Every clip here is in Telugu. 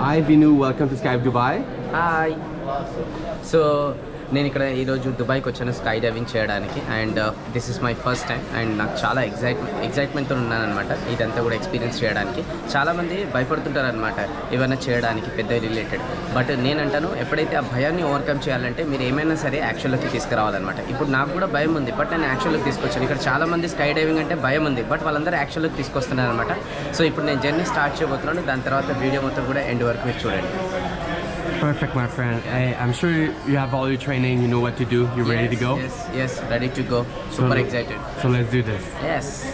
Hi Vinu, welcome to Skype Dubai. Hi. So నేను ఇక్కడ ఈరోజు దుబాయ్కి వచ్చాను స్కై డైవింగ్ చేయడానికి. And this is my first time and నాకు చాలా ఎగ్జైట్ ఎగ్జైట్మెంట్తో ఉన్నానమాట ఇదంతా కూడా ఎక్స్పీరియన్స్ చేయడానికి. చాలామంది భయపడుతుంటారనమాట ఏమైనా చేయడానికి పెద్ద రిలేటెడ్. బట్ నేనంటాను ఎప్పుడైతే ఆ భయాన్ని ఓవర్కమ్ చేయాలంటే మీరు ఏమైనా సరే యాక్షన్లోకి తీసుకురావాలన్నమాట. ఇప్పుడు నాకు కూడా భయం ఉంది బట్ నేను యాక్షన్లోకి తీసుకొచ్చాను. ఇక్కడ చాలామంది స్కై డైవింగ్ అంటే భయం ఉంది బట్ వాళ్ళందరూ యాక్షన్లోకి తీసుకొస్తున్నారు అనమాట సో ఇప్పుడు నేను జర్నీ స్టార్ట్ చేయబోతున్నాను. దాని తర్వాత వీడియో మొత్తం కూడా ఎండ్ వరకు మీరు చూడండి. Perfect, my friend. Hey, I'm sure you have all your training, you know what to do, you're ready to go. Yes, yes, ready to go. Super excited. So let's do this. Yes.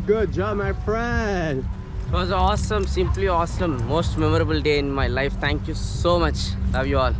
Good job, my friend. It was awesome, simply awesome. Most memorable day in my life. Thank you so much. Love you all.